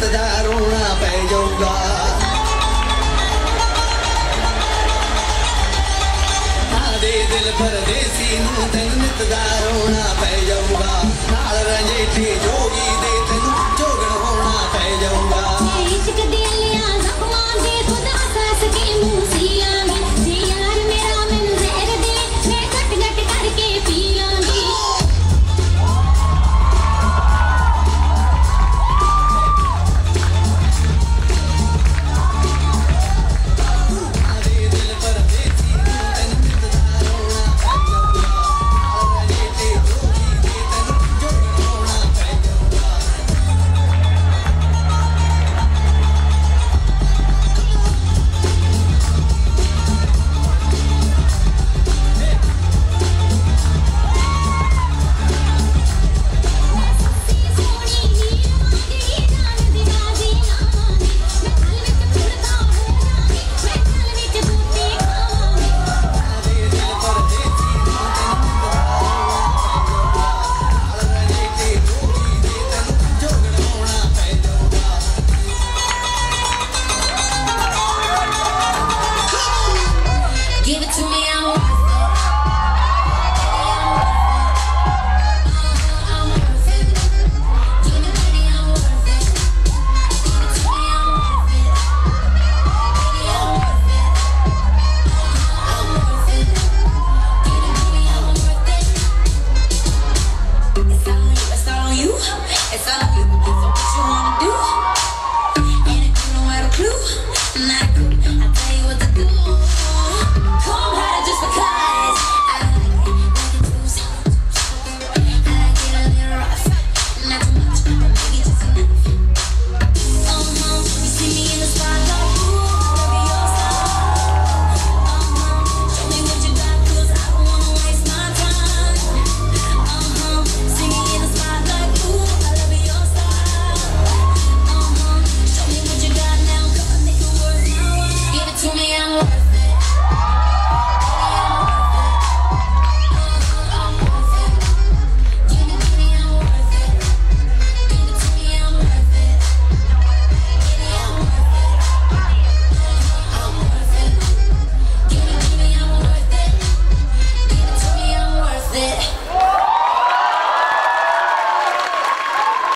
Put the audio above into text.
तुझा रोना पै दिल परदेसी नू तन नित रोना पै जाऊ It's all you, it's all you, it's all you. So what you wanna do?